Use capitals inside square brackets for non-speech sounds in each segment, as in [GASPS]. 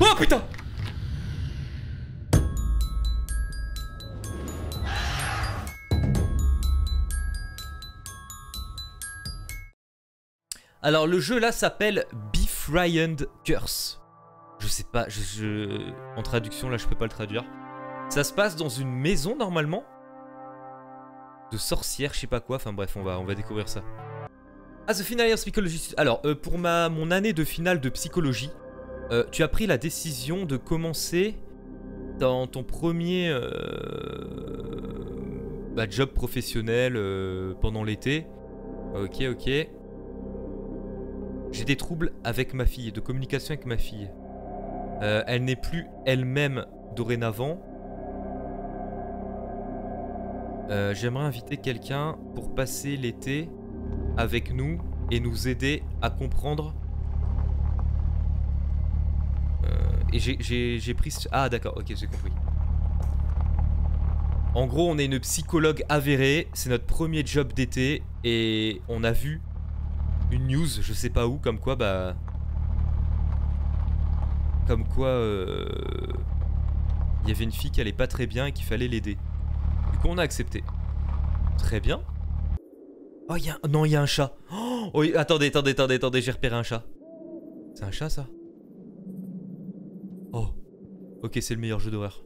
Oh putain Alors le jeu là s'appelle Befriend Curse. Je sais pas, je, en traduction là je peux pas le traduire. Ça se passe dans une maison normalement de sorcière, je sais pas quoi. Enfin bref, on va, on va découvrir ça. Ah, The Final Year Psychology. Alors, euh, pour ma, mon année de finale de psychologie, euh, tu as pris la décision de commencer dans ton premier euh, bah, job professionnel pendant l'été. Ok, ok. J'ai des troubles avec ma fille, de communication avec ma fille. elle n'est plus elle-même dorénavant. Euh, j'aimerais inviter quelqu'un pour passer l'été avec nous et nous aider à comprendre. Euh, et j'ai pris... Ah d'accord, ok, j'ai compris. En gros, on est une psychologue avérée, c'est notre premier job d'été et on a vu une news, je sais pas où, comme quoi, bah... Comme quoi... Euh, il y avait une fille qui allait pas très bien et qu'il fallait l'aider. Du coup, on a accepté. Très bien. Oh, il y a... Non, il y a un chat. Oh, attendez, attendez, attendez, attendez, j'ai repéré un chat. C'est un chat, ça? Ok, c'est le meilleur jeu d'horreur.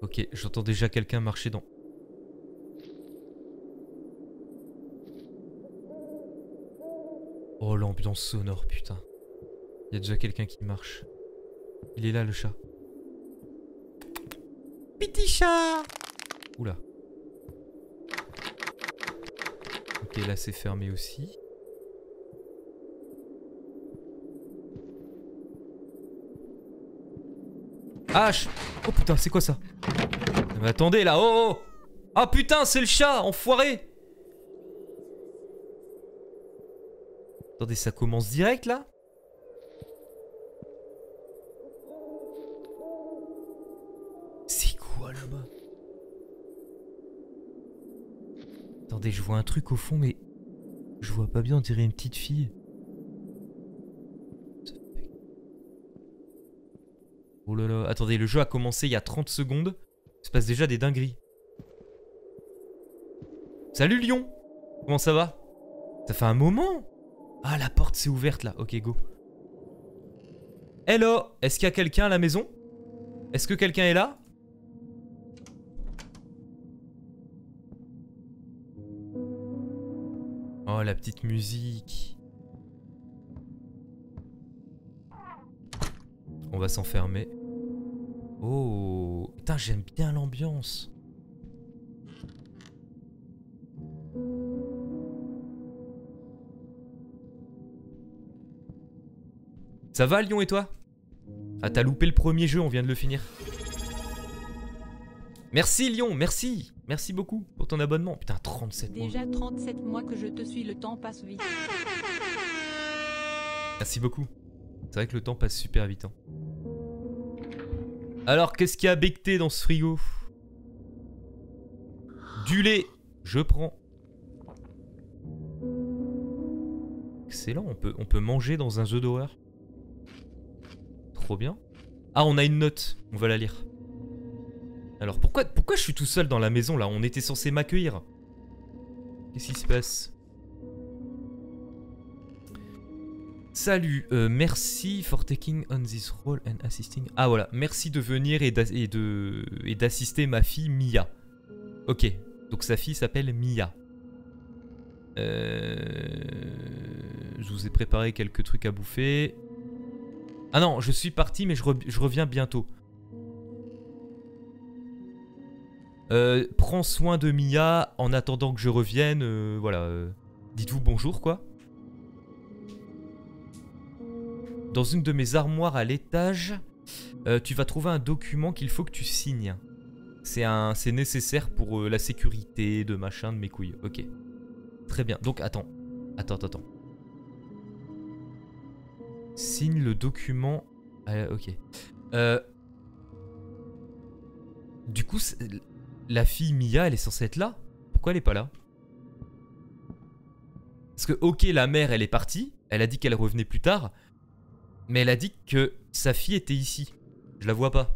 Ok, j'entends déjà quelqu'un marcher dans... Oh, l'ambiance sonore, putain. Il y a déjà quelqu'un qui marche. Il est là, le chat. Petit chat Oula. Ok, là c'est fermé aussi. Oh putain, c'est quoi ça? Mais attendez là, oh, oh. Ah putain, c'est le chat, enfoiré! Attendez, ça commence direct là? Attendez, je vois un truc au fond, mais je vois pas bien, on dirait une petite fille. Oh là là, attendez, le jeu a commencé il y a 30 secondes. Il se passe déjà des dingueries. Salut Lion Comment ça va? Ça fait un moment Ah, la porte s'est ouverte là. Ok, go. Hello Est-ce qu'il y a quelqu'un à la maison? Est-ce que quelqu'un est là? Oh, la petite musique. On va s'enfermer. Oh, putain, j'aime bien l'ambiance. Ça va Lyon et toi? Ah t'as loupé le premier jeu, on vient de le finir. Merci Lyon, merci Merci beaucoup pour ton abonnement. Putain, 37 mois. Déjà 37 mois que je te suis, le temps passe vite. Merci beaucoup. C'est vrai que le temps passe super vite. Hein. Alors, qu'est-ce qu'il y a becté dans ce frigo? Du lait. Je prends. Excellent, on peut, on peut manger dans un jeu d'horreur. Trop bien. Ah, on a une note. On va la lire. Alors pourquoi, pourquoi je suis tout seul dans la maison là? On était censé m'accueillir. Qu'est-ce qui se passe? Salut, euh, merci for taking on this role and assisting. Ah voilà, merci de venir et d'assister ma fille Mia. Ok, donc sa fille s'appelle Mia. Euh, je vous ai préparé quelques trucs à bouffer. Ah non, je suis parti mais je reviens bientôt. Euh, prends soin de Mia en attendant que je revienne. Voilà. Dites-vous bonjour, quoi. Dans une de mes armoires à l'étage, tu vas trouver un document qu'il faut que tu signes. C'est nécessaire pour la sécurité de machin de mes couilles. Ok. Très bien. Donc, attends. Attends, attends. Signe le document. ok. Du coup, la fille Mia, elle est censée être là Pourquoi elle est pas là? Parce que, ok, la mère, elle est partie. Elle a dit qu'elle revenait plus tard. Mais elle a dit que sa fille était ici. Je la vois pas.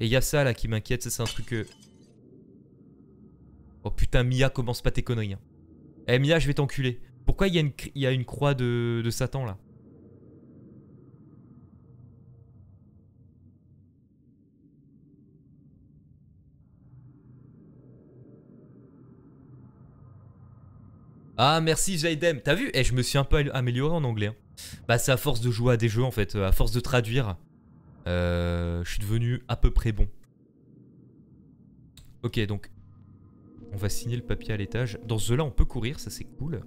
Et il y a ça là qui m'inquiète. Ça, c'est un truc que. Oh putain, Mia, commence pas tes conneries. Hein. Eh Mia, je vais t'enculer. Pourquoi il y, a une... croix de... de Satan là? Ah merci Jaidem, t'as vu? Eh je me suis un peu amélioré en anglais. Hein. Bah c'est à force de jouer à des jeux en fait, à force de traduire. Euh, je suis devenu à peu près bon. Ok donc on va signer le papier à l'étage. Dans ce là on peut courir, ça c'est cool.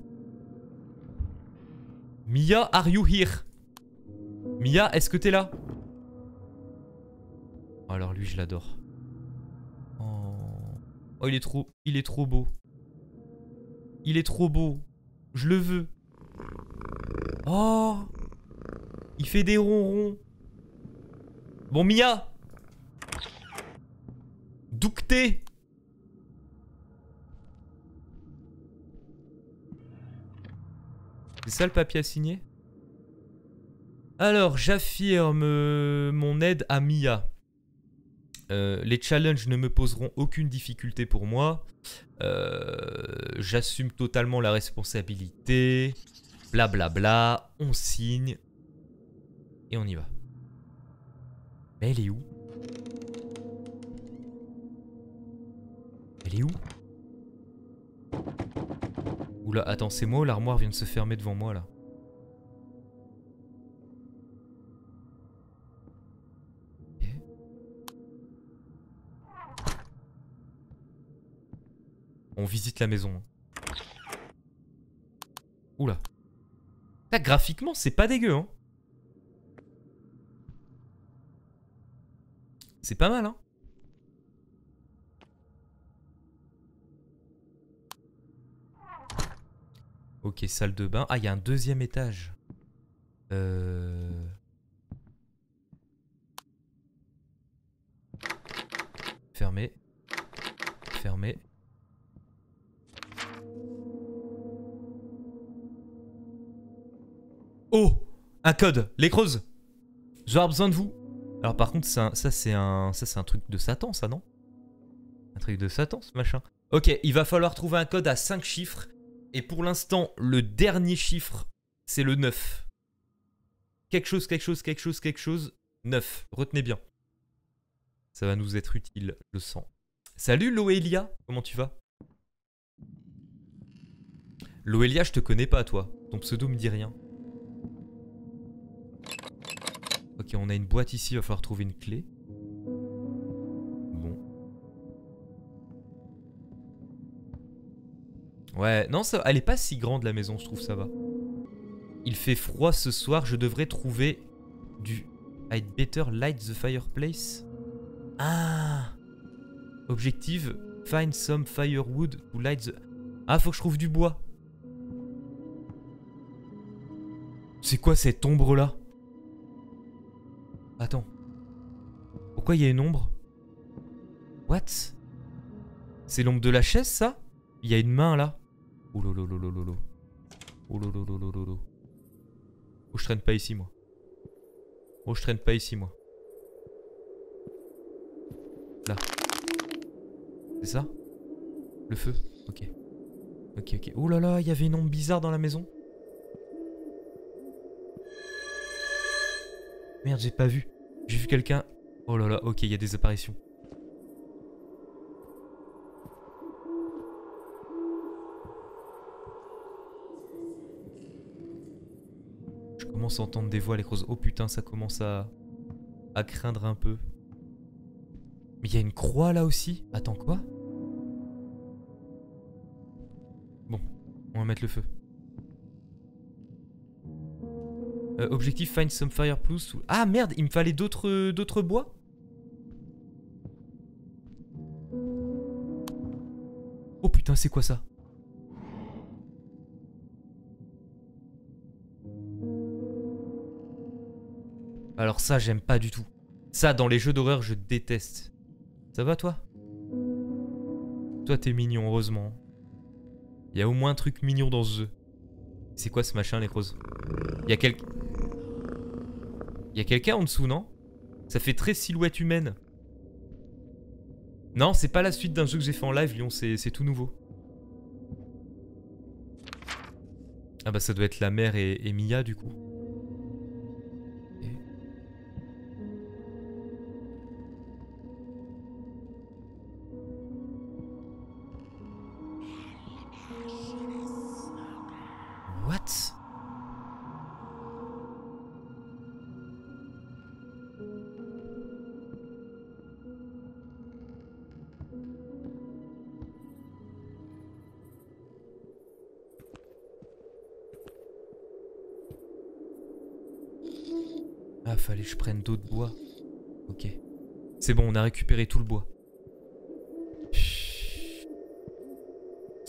Mia, are you here? Mia, est-ce que t'es là? Oh, Alors lui je l'adore. Oh. oh il est trop, il est trop beau. Il est trop beau. Je le veux. Oh Il fait des ronrons. Bon, Mia Doucté C'est ça le papier à signer Alors, j'affirme euh, mon aide à Mia. Euh, les challenges ne me poseront aucune difficulté pour moi. Euh, j'assume totalement la responsabilité. Blablabla. Bla on signe. Et on y va. Mais elle est où? Elle est où? Oula, attends, c'est moi l'armoire vient de se fermer devant moi là On visite la maison. Oula. Graphiquement, c'est pas dégueu, hein. C'est pas mal, hein. Ok, salle de bain. Ah, il y a un deuxième étage. Euh... Fermé. Fermé. Oh Un code Les creuses J'aurai besoin de vous Alors par contre, ça, c'est un, un truc de Satan, ça, non? Un truc de Satan, ce machin. Ok, il va falloir trouver un code à 5 chiffres. Et pour l'instant, le dernier chiffre, c'est le 9. Quelque chose, quelque chose, quelque chose, quelque chose. 9. Retenez bien. Ça va nous être utile, je sens. Salut Loelia, comment tu vas? Loelia, je te connais pas toi. Ton pseudo me dit rien. Ok, on a une boîte ici, il va falloir trouver une clé. Bon. Ouais, non, ça, elle est pas si grande la maison, je trouve, ça va. Il fait froid ce soir, je devrais trouver du... I'd better light the fireplace. Ah Objective, find some firewood to light the... Ah, faut que je trouve du bois. C'est quoi cette ombre là Attends. Pourquoi il y a une ombre? What? C'est l'ombre de la chaise, ça? Il y a une main, là. Oh lolo Oh Oh, je traîne pas ici, moi. Oh, je traîne pas ici, moi. Là. C'est ça? Le feu? Ok. Ok, ok. Oh là là, il y avait une ombre bizarre dans la maison. Merde, j'ai pas vu. J'ai vu quelqu'un. Oh là là, ok, il y a des apparitions. Je commence à entendre des voix, les creuses. Oh putain, ça commence à, à craindre un peu. Mais il y a une croix là aussi? Attends, quoi? Bon, on va mettre le feu. Euh, objectif find some fire plus. Ah merde, il me fallait d'autres d'autres bois Oh putain, c'est quoi ça? Alors ça, j'aime pas du tout. Ça, dans les jeux d'horreur, je déteste. Ça va, toi? Toi, t'es mignon, heureusement. Il y a au moins un truc mignon dans ce jeu. C'est quoi ce machin, les roses? Y'a quel... Y'a quelqu'un en dessous, non? Ça fait très silhouette humaine. Non, c'est pas la suite d'un jeu que j'ai fait en live, Lyon, c'est tout nouveau. Ah bah ça doit être la mère et Mia du coup. C'est bon, on a récupéré tout le bois.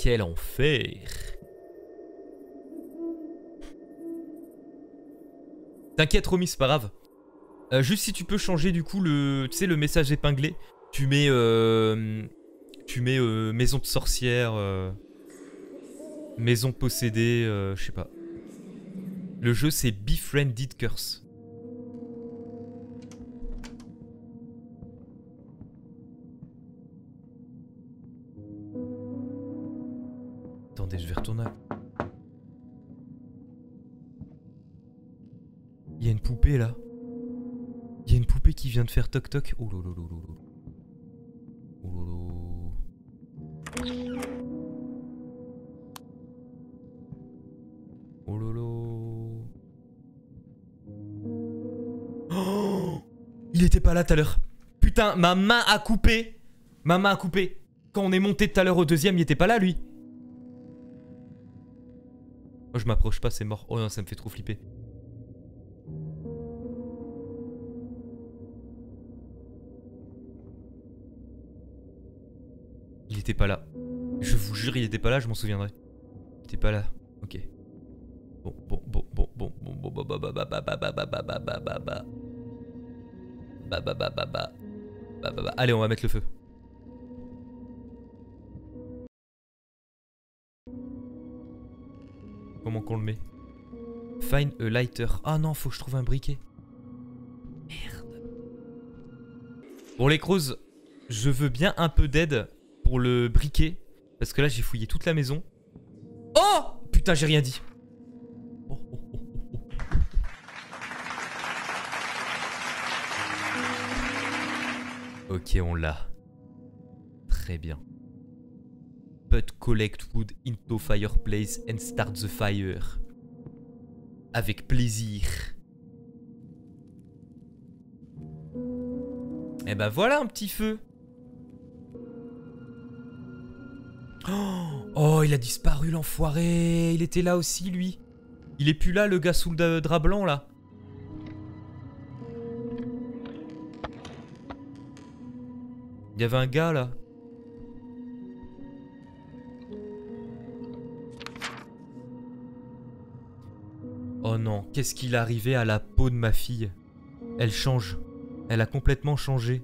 Quel enfer T'inquiète Romy, c'est pas grave. Euh, juste si tu peux changer du coup le, tu sais, le message épinglé, tu mets, euh, tu mets euh, maison de sorcière, euh, maison possédée, je sais pas. Le jeu c'est Befriended Curse. Il y a une poupée là. Il y a une poupée qui vient de faire toc toc. Oh lolo lolo. Oh lolo. Oh lolo. Oh [GASPS] Il était pas là tout à l'heure. Putain, ma main a coupé. Ma main a coupé. Quand on est monté tout à l'heure au deuxième, il était pas là lui. Oh, je m'approche pas, c'est mort. Oh non, ça me fait trop flipper. Était pas là. Je vous jure, il était pas là, je m'en souviendrai. Il était pas là. Ok. Bon, bon, bon, bon, bon, bon, bon, bon, bah, bah, bah, bah, bah, bah, bah, bah, bah, bah, bah, bah. Bah, bah, bah, bah, bah. Bah, bah, bah. Allez, on va mettre le feu. Comment qu'on le met Find a lighter. Ah non, faut que je trouve un briquet. Merde. Bon, les crows, je veux bien un peu d'aide pour le briquet. Parce que là, j'ai fouillé toute la maison. Oh Putain, j'ai rien dit. Oh, oh, oh. Ok, on l'a. Très bien. But collect wood into fireplace and start the fire. Avec plaisir. Et ben voilà un petit feu. Oh, oh, il a disparu l'enfoiré. Il était là aussi lui. Il est plus là le gars sous le drap blanc là. Il y avait un gars là. Oh non, qu'est-ce qu'il est arrivé à la peau de ma fille? Elle change. Elle a complètement changé.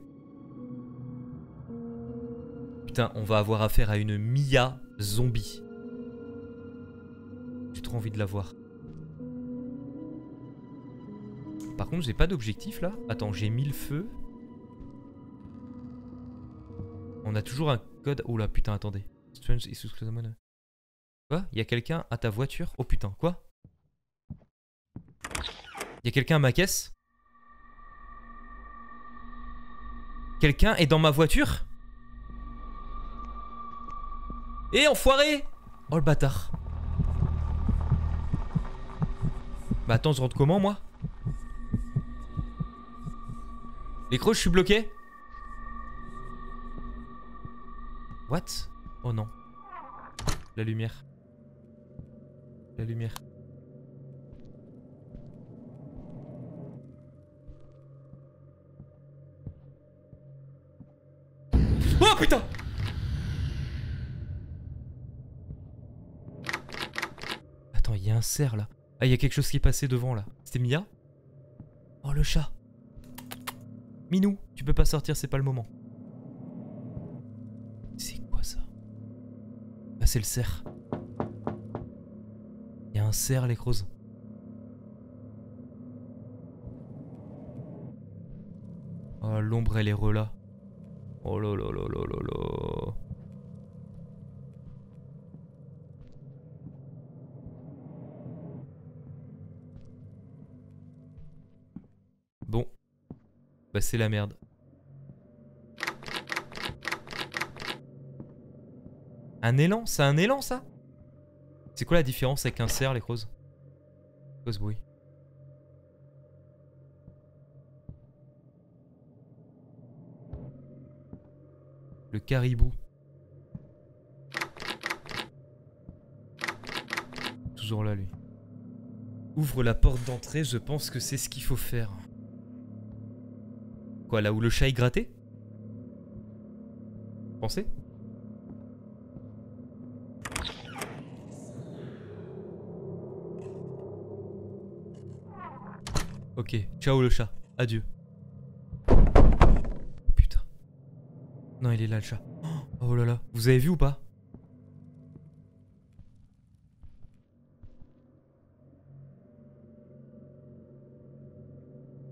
On va avoir affaire à une Mia zombie. J'ai trop envie de la voir. Par contre, j'ai pas d'objectif là. Attends, j'ai mis le feu. On a toujours un code. Oh là, putain, attendez. Quoi? Il y a quelqu'un à ta voiture? Oh putain, quoi? Il y a quelqu'un à ma caisse? Quelqu'un est dans ma voiture? Eh, enfoiré Oh le bâtard. Bah attends, je rentre comment moi? Les crocs, je suis bloqué? What? Oh non. La lumière. La lumière. Oh putain Attends, il y a un cerf là. Ah, il y a quelque chose qui est passé devant là. C'était Mia? Oh le chat. Minou, tu peux pas sortir, c'est pas le moment. C'est quoi ça? Ah, c'est le cerf. Il y a un cerf, les crozes. Oh, l'ombre, elle est rela. Oh là là là là là là. Bah c'est la merde. Un élan C'est un élan ça? C'est quoi la différence avec un cerf les crozes Quoi ce bruit Le caribou. Toujours là lui. Ouvre la porte d'entrée, je pense que c'est ce qu'il faut faire. Quoi, là où le chat est gratté? Pensez Ok, ciao le chat, adieu. Putain. Non, il est là le chat. Oh là là, vous avez vu ou pas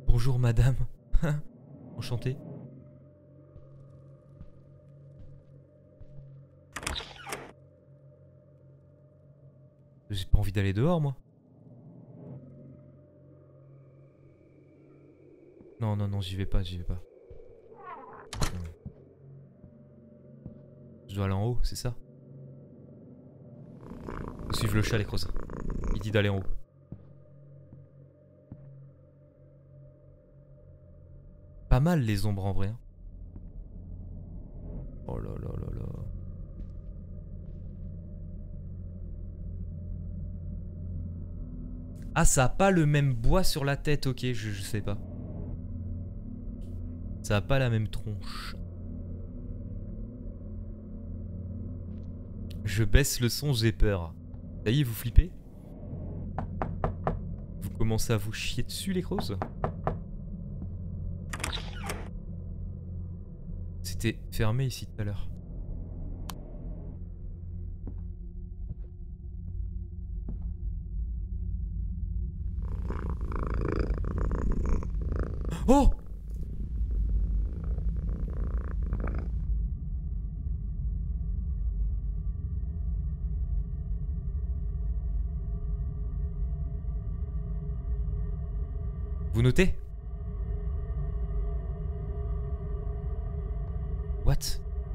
Bonjour madame. J'ai pas envie d'aller dehors moi. Non, non, non, j'y vais pas, j'y vais pas. Je dois aller en haut, c'est ça? Suivre le chat, les crozes. Il dit d'aller en haut. Pas mal les ombres en vrai. hein. Oh là là là là. Ah, ça a pas le même bois sur la tête, ok, je, sais pas. Ça a pas la même tronche. Je baisse le son, j'ai peur. Ça y est, vous flippez? Vous commencez à vous chier dessus, les crozes C'était fermé ici tout à l'heure. Oh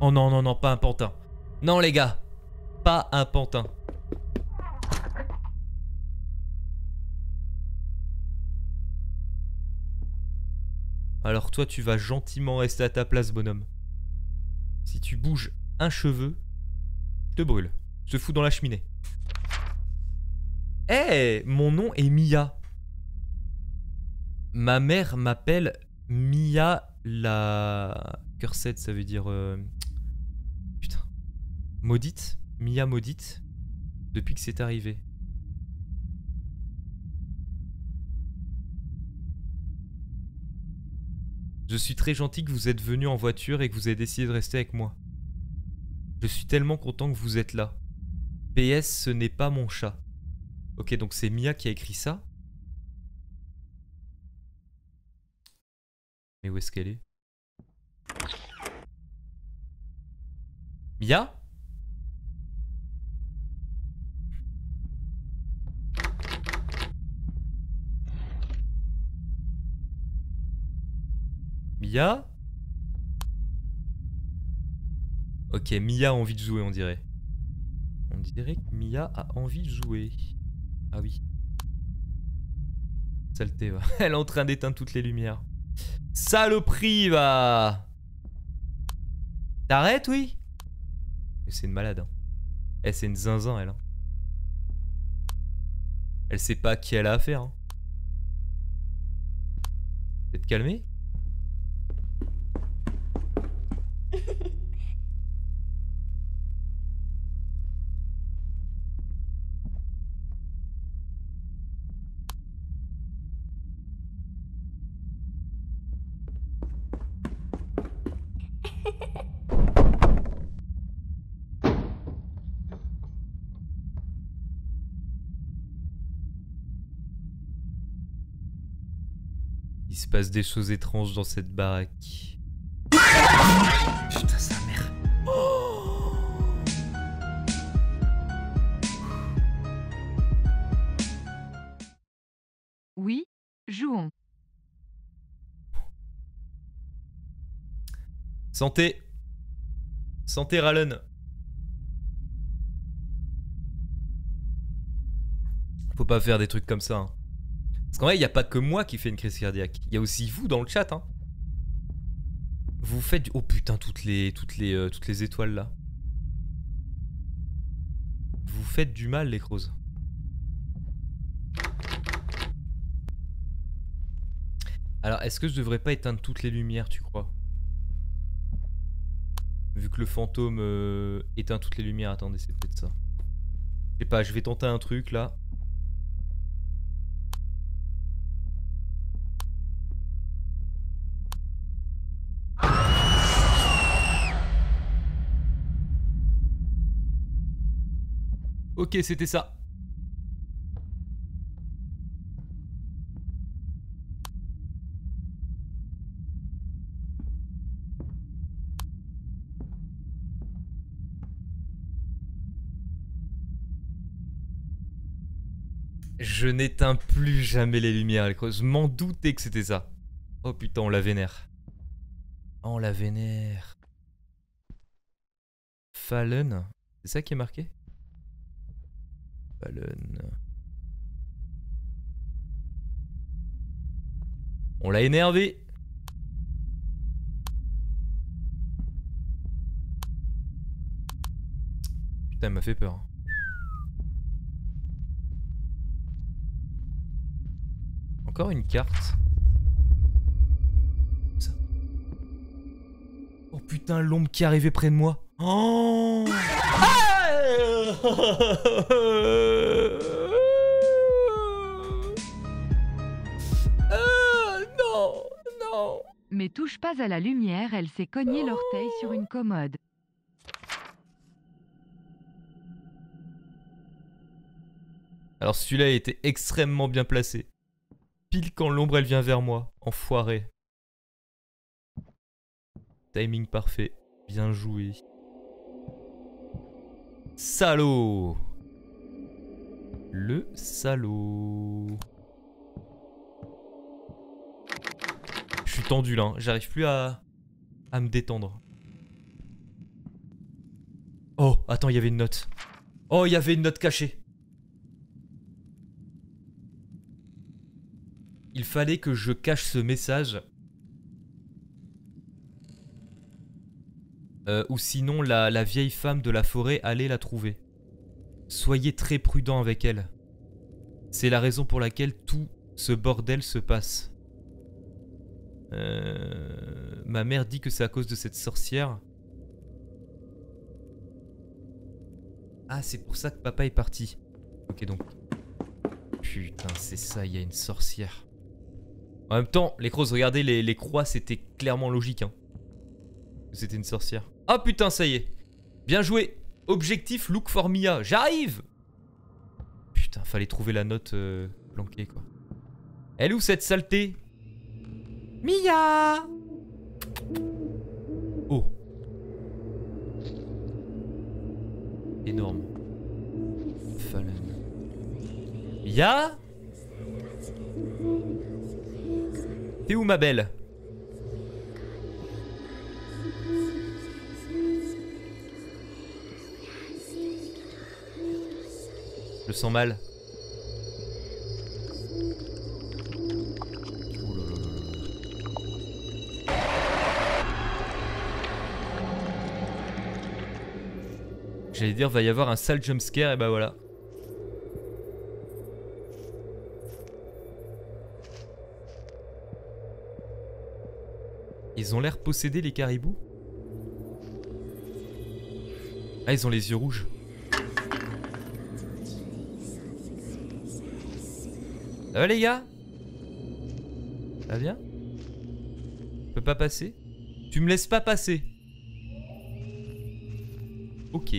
Oh non, non, non, pas un pantin. Non, les gars. Pas un pantin. Alors toi, tu vas gentiment rester à ta place, bonhomme. Si tu bouges un cheveu, je te brûle. Je te fous dans la cheminée. Eh, mon nom est Mia. Ma mère m'appelle Mia la... Cursed, ça veut dire... euh. Maudite Mia maudite Depuis que c'est arrivé. Je suis très gentil que vous êtes venu en voiture et que vous avez décidé de rester avec moi. Je suis tellement content que vous êtes là. PS, ce n'est pas mon chat. Ok, donc c'est Mia qui a écrit ça. Mais où est-ce qu'elle est? Mia? Mia Ok, Mia a envie de jouer, on dirait. On dirait que Mia a envie de jouer. Ah oui. Saleté, va. [LAUGHS] Elle est en train d'éteindre toutes les lumières. Saloperie, va T'arrêtes, oui? C'est une malade. Hein. Eh, c'est une zinzin, elle. hein. Elle sait pas qui elle a affaire. Hein. T'es te passe des choses étranges dans cette baraque. Putain, sa mère. [GASPS] Oui, jouons. Santé. Santé, Rallen. Faut pas faire des trucs comme ça. hein. Parce qu'en vrai, il n'y a pas que moi qui fais une crise cardiaque. Il y a aussi vous dans le chat. Hein. Vous faites du... Oh putain, toutes les, toutes les, euh, étoiles là. Vous faites du mal, les crozes. Alors, est-ce que je devrais pas éteindre toutes les lumières, tu crois? Vu que le fantôme euh, éteint toutes les lumières. Attendez, c'est peut-être ça. Je sais pas, je vais tenter un truc là. Ok, c'était ça. Je n'éteins plus jamais les lumières, les creux. Je m'en doutais que c'était ça. Oh putain, on la vénère. On la vénère. Fallen C'est ça qui est marqué? On l'a énervé. Putain, elle m'a fait peur. Encore une carte. Oh putain, l'ombre qui arrivait près de moi. Oh Ah, non, non. Mais touche pas à la lumière, elle s'est cognée l'orteil sur une commode. Alors celui-là était extrêmement bien placé. Pile quand l'ombre elle vient vers moi. Enfoiré. Timing parfait. Bien joué. Salaud Le salaud. Je suis tendu là, hein. j'arrive plus à, à me détendre. Oh, attends, il y avait une note. Oh, il y avait une note cachée. Il fallait que je cache ce message. Euh, ou sinon la, la vieille femme de la forêt allait la trouver. Soyez très prudent avec elle. C'est la raison pour laquelle tout ce bordel se passe. Euh, ma mère dit que c'est à cause de cette sorcière. Ah, c'est pour ça que papa est parti. Ok, donc. Putain, c'est ça, il y a une sorcière. En même temps, les crozes, regardez, les, les croix, c'était clairement logique. Hein. C'était une sorcière. Ah putain, ça y est. Bien joué. Objectif look for Mia. J'arrive Putain, fallait trouver la note euh, planquée, quoi. Elle est où cette saleté? Mia Oh. Énorme. Fallen. Mia? T'es où ma belle? Je sens mal. J'allais dire, va y avoir un sale jumpscare, et bah voilà. Ils ont l'air possédés, les caribous? Ah, ils ont les yeux rouges. Ça les gars? Ça va bien? Je peux pas passer? Tu me laisses pas passer Ok.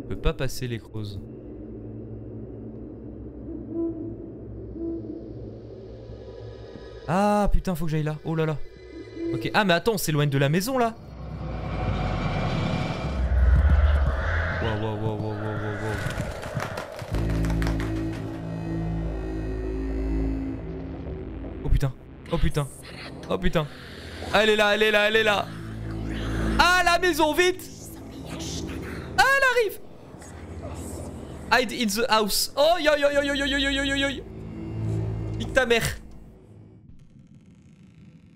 Je peux pas passer les creuses. Ah putain, faut que j'aille là. Oh là là. Ok. Ah mais attends, on s'éloigne de la maison là. Oh putain. Oh putain. Oh putain. Elle est là, elle est là, elle est là. Ah la maison, vite Ah elle arrive Hide in the house. Oh yo yo yo yo yo yo yo yo yo yo. Nique ta mère.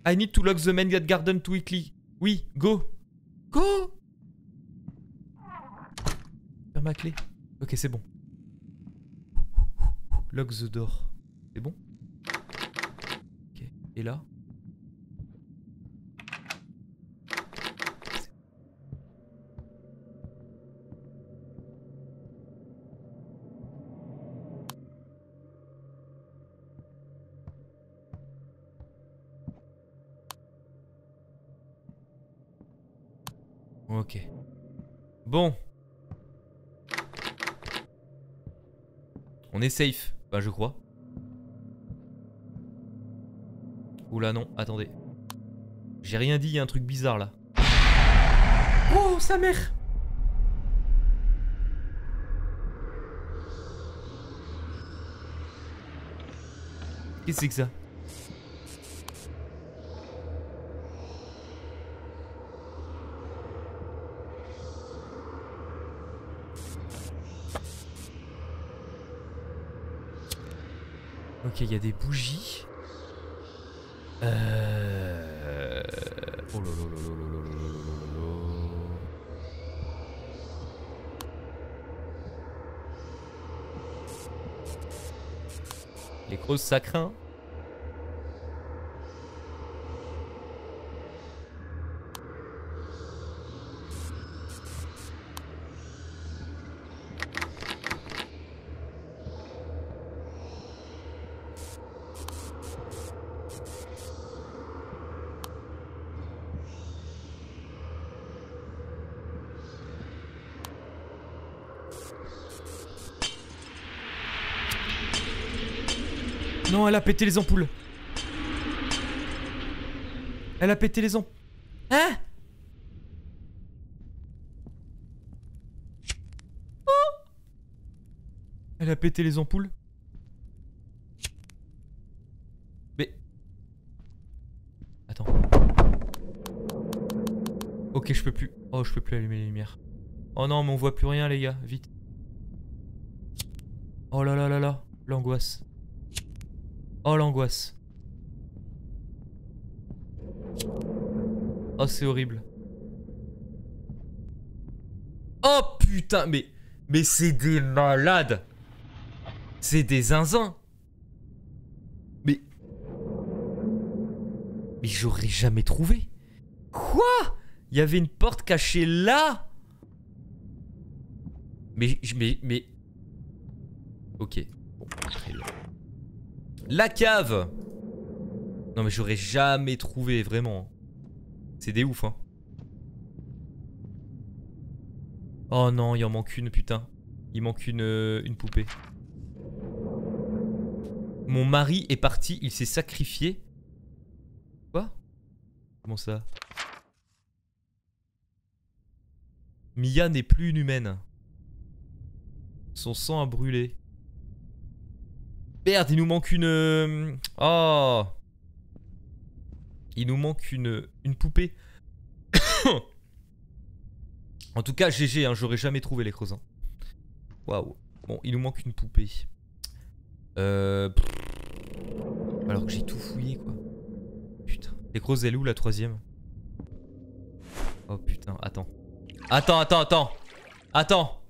I need to lock the main garden quickly. Oui, go. Go Faire ma clé. Ok, c'est bon. Lock the door. C'est bon? Ok. Et là? Ok. Bon. On est safe. Bah je crois. Oula non, attendez. J'ai rien dit, il y a un truc bizarre là. Oh, sa mère Qu'est-ce que c'est que ça? Ok, il y a des bougies. Oh Les grosses sacrins pété les ampoules. Elle a pété les ampoules. Hein? Oh Elle a pété les ampoules. Mais... Attends. Ok, je peux plus. Oh, je peux plus allumer les lumières. Oh non, mais on voit plus rien, les gars. Vite. Oh là là là là. L'angoisse. Oh l'angoisse. Oh c'est horrible. Oh putain mais mais c'est des malades. C'est des zinzins. Mais mais j'aurais jamais trouvé. Quoi? Il y avait une porte cachée là? Mais mais mais OK. La cave Non mais j'aurais jamais trouvé, vraiment. C'est des ouf, hein. Oh non, il en manque une, putain. Il manque une, euh, une poupée. Mon mari est parti, il s'est sacrifié. Quoi? Comment ça? Mia n'est plus une humaine. Son sang a brûlé. Merde, il nous manque une... euh, Oh Il nous manque une, une poupée. [COUGHS] en tout cas, GG, hein, j'aurais jamais trouvé les creusins. Waouh. Bon, il nous manque une poupée. Euh... Alors que j'ai tout fouillé, quoi. Putain. Les creuses, elle où, la troisième? Oh putain, attends. Attends, attends, attends Attends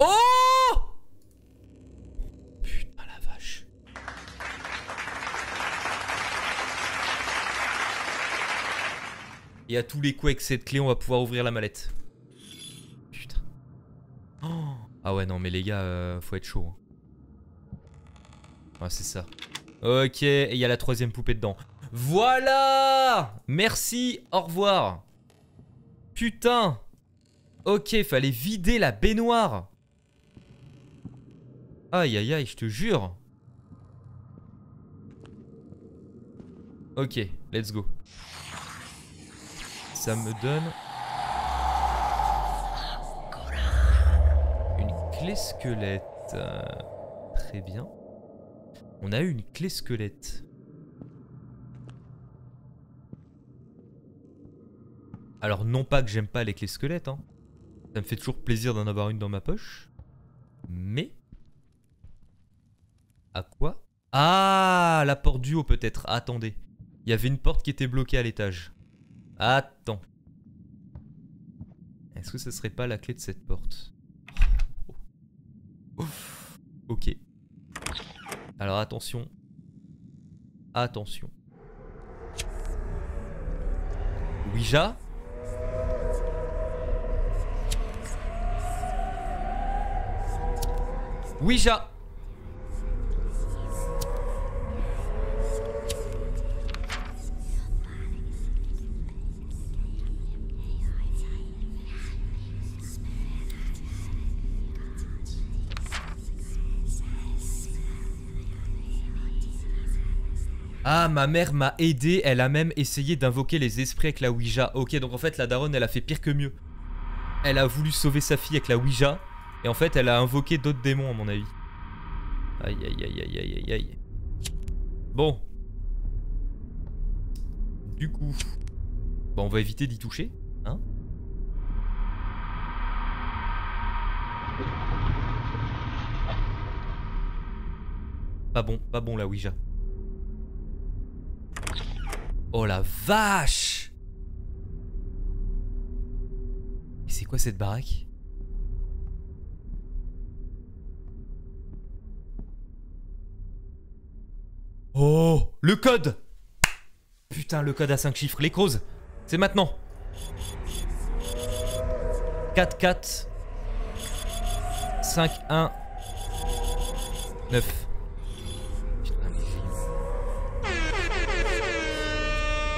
Oh Putain la vache. Et à tous les coups avec cette clé on va pouvoir ouvrir la mallette. Putain. Oh. Ah ouais non mais les gars euh, faut être chaud. Ouais c'est ça. Ok et il y a la troisième poupée dedans. Voilà Merci, au revoir. Putain Ok, fallait vider la baignoire. Aïe aïe aïe, je te jure. Ok, let's go. Ça me donne... Une clé squelette. Très bien. On a eu une clé squelette. Alors non pas que j'aime pas les clés squelettes, hein. Ça me fait toujours plaisir d'en avoir une dans ma poche. Mais... À quoi? Ah, la porte du haut peut-être. Attendez. Il y avait une porte qui était bloquée à l'étage. Attends. Est-ce que ce serait pas la clé de cette porte? Ok. Alors attention. Attention. Ouija? Ouija Ah, ma mère m'a aidé, elle a même essayé d'invoquer les esprits avec la Ouija. Ok, donc en fait, la daronne, elle a fait pire que mieux. Elle a voulu sauver sa fille avec la Ouija, et en fait, elle a invoqué d'autres démons, à mon avis. Aïe, aïe, aïe, aïe, aïe, aïe, aïe. Bon. Du coup... Bon, on va éviter d'y toucher, hein Pas bon, pas bon la Ouija. Oh la vache! Et c'est quoi cette baraque? Oh! Le code! Putain, le code à 5 chiffres. Les crozes C'est maintenant! 4, 4 5, 1 9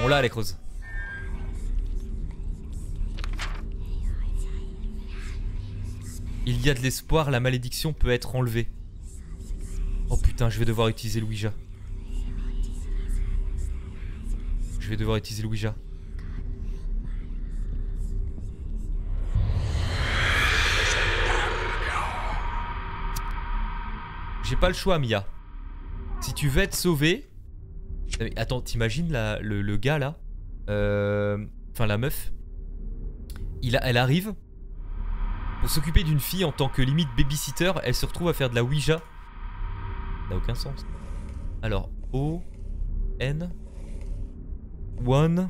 On l'a les creuses. Il y a de l'espoir, la malédiction peut être enlevée. Oh putain, je vais devoir utiliser Louisa. Je vais devoir utiliser Louisa. J'ai pas le choix, Mia. Si tu veux être sauvé, attends, t'imagines le, le, gars là euh, Enfin la meuf. Il a, elle arrive pour s'occuper d'une fille en tant que limite babysitter. Elle se retrouve à faire de la Ouija. Ça n'a aucun sens. Alors, O, N, One,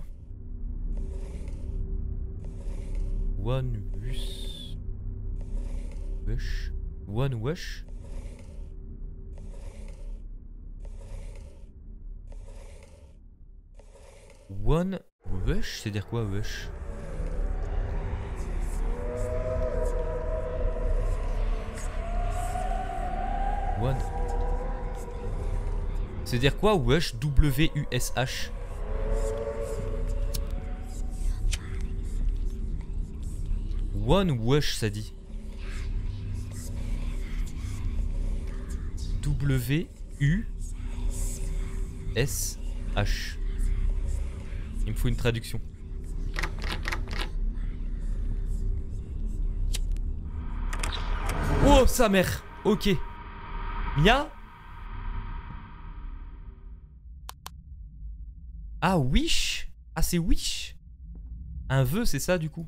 One, Wush, One, Wush. One Wesh C'est-à-dire quoi Wesh? One. C'est-à-dire quoi Wesh W-U-S-H One Wesh ça dit. W-U-S-H. Il me faut une traduction. Oh, sa mère Ok. Mia? Ah, Wish? Ah, c'est Wish? Un vœu, c'est ça, du coup?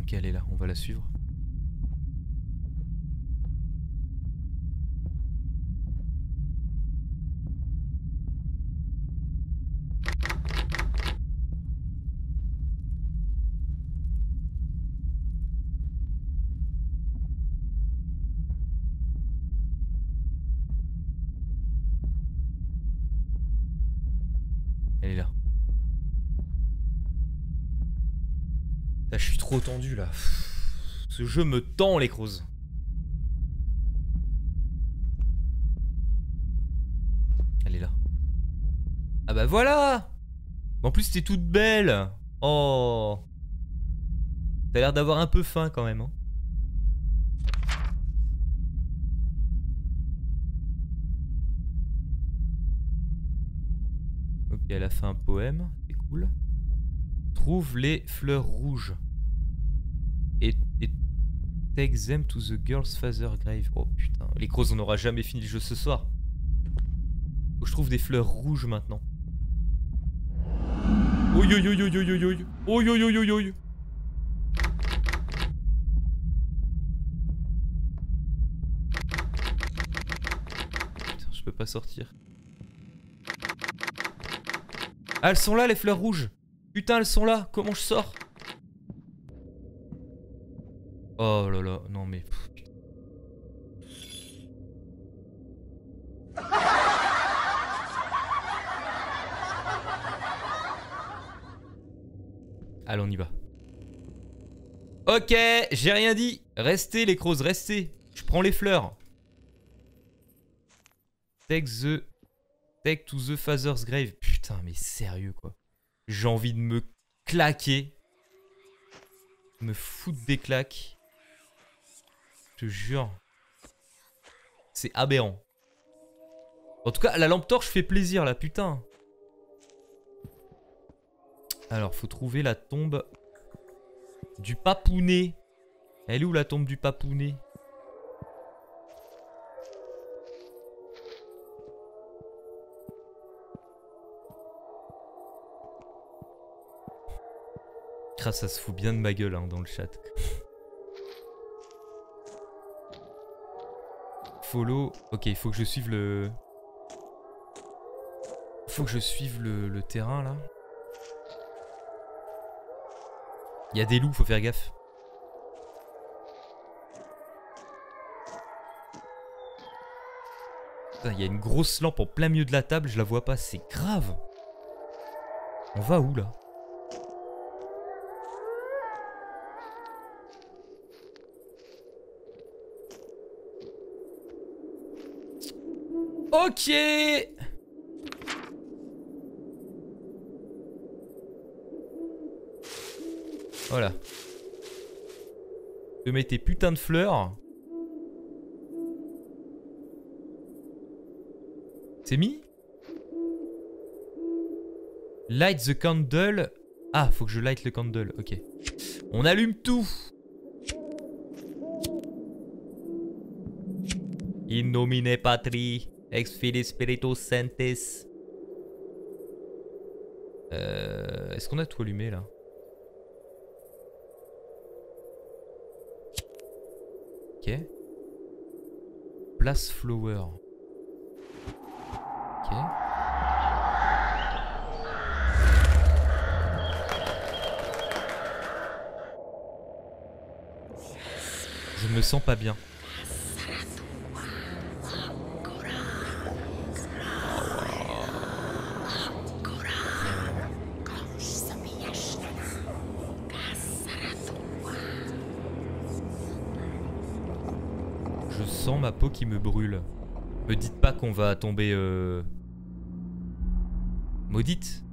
Ok, elle est là, on va la suivre. Trop tendu là. Ce jeu me tend les crozes. Elle est là. Ah bah voilà En plus t'es toute belle Oh T'as l'air d'avoir un peu faim quand même. Hein. Ok, elle a fait un poème, c'est cool. Trouve les fleurs rouges. Et, et take them to the girl's father grave. Oh putain, les crocs, on n'aura jamais fini le jeu ce soir. Je trouve des fleurs rouges maintenant. Oi oi oi oi oi oi oi oi oi oi oi Putain, je peux pas sortir. Ah, elles sont là les fleurs rouges Putain, elles sont là Comment je sors? Oh là là, non mais... Allez, on y va. Ok, j'ai rien dit. Restez les crozes, restez. Je prends les fleurs. Take the... Take to the father's grave. Putain, mais sérieux quoi. J'ai envie de me claquer. Me foutre des claques. Je te jure. C'est aberrant. En tout cas, la lampe torche fait plaisir là, putain. Alors, faut trouver la tombe du papounet. Elle est où la tombe du papounet? Ça se fout bien de ma gueule hein, dans le chat. Follow. Ok, il faut que je suive le... Faut que je suive le, le terrain là. Il y a des loups, faut faire gaffe. Il y a une grosse lampe en plein milieu de la table, je la vois pas, c'est grave. On va où là? Ok Voilà. Je mets tes putains de fleurs. C'est mis? Light the candle. Ah, faut que je light le candle. Ok. On allume tout. In nomine patri, ex fili spiritus sanctis. Euh, Est-ce qu'on a tout allumé là? Ok. Place Flower. Ok. Je me sens pas bien. Qui me brûle. Me dites pas qu'on va tomber... Euh... Maudite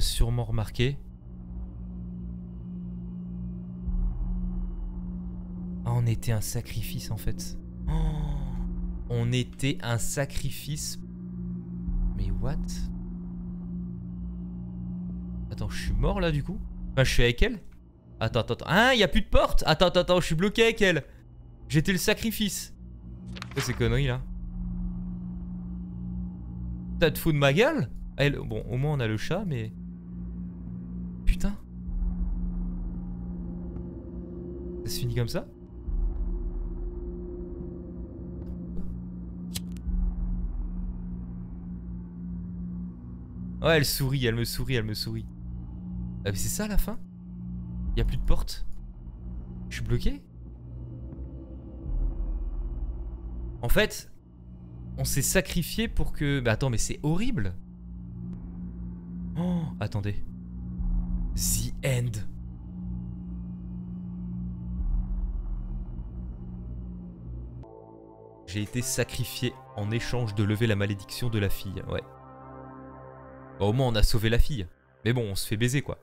sûrement remarqué. Ah, on était un sacrifice en fait. Oh, on était un sacrifice. Mais what? Attends, je suis mort là du coup? Enfin, je suis avec elle? Attends, attends, attends. Ah, il a plus de porte? Attends, attends, attends, je suis bloqué avec elle. J'étais le sacrifice. Quoi ces conneries là T'as te fous de ma gueule? Elle, bon, au moins on a le chat, mais... Ça se finit comme ça Ouais, elle sourit, elle me sourit, elle me sourit. Ah, mais c'est ça la fin? Y a plus de porte? Je suis bloqué? En fait, on s'est sacrifié pour que... Mais attends, mais c'est horrible Oh, attendez. The End. J'ai été sacrifié en échange de lever la malédiction de la fille, ouais. Bah, au moins on a sauvé la fille. Mais bon, on se fait baiser quoi.